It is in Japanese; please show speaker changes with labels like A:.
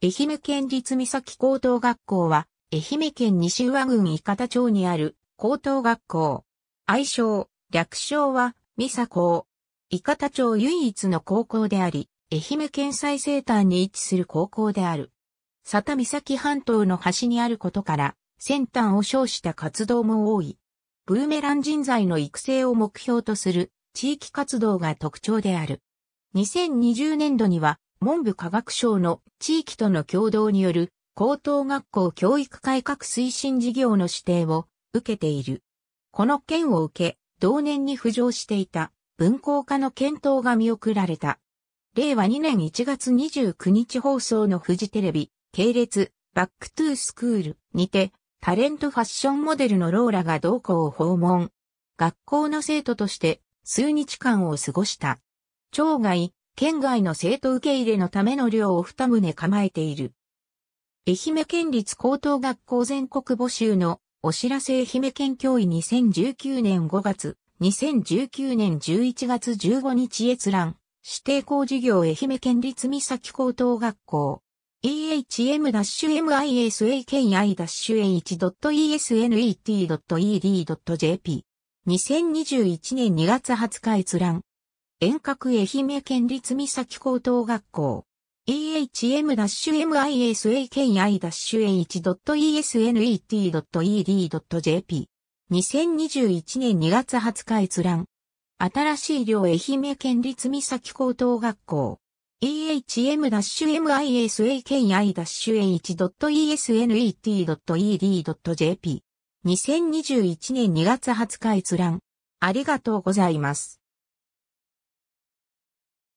A: 愛媛県立三崎高等学校は、愛媛県西宇和郡伊方町にある高等学校。愛称、略称は、三佐高。伊方町唯一の高校であり、愛媛県最西端に位置する高校である。佐田岬半島の端にあることから、先端を称した活動も多い。ブーメラン人材の育成を目標とする地域活動が特徴である。2020年度には文部科学省の地域との共同による高等学校教育改革推進事業の指定を受けている。この件を受け、同年に浮上していた分校化の検討が見送られた。令和2年1月29日放送のフジテレビ、系列、 Back to School にて、タレントファッションモデルのローラが同校を訪問。学校の生徒として数日間を過ごした。町外、県外の生徒受け入れのための寮を二棟構えている。愛媛県立高等学校全国募集のお知らせ愛媛県教委2019年5月、2019年11月15日閲覧、指定校事業愛媛県立三崎高等学校。ehm-misaki-h.esnet.ed.jp。2021年2月20日閲覧。遠隔愛媛県立三崎高等学校。ehm-misaki-h.esnet.ed.jp。2021年2月20日閲覧。新しい寮愛媛県立三崎高等学校。ehm-misaki-h.esnet.ed.jp。2021年2月20日閲覧。ありがとうございます。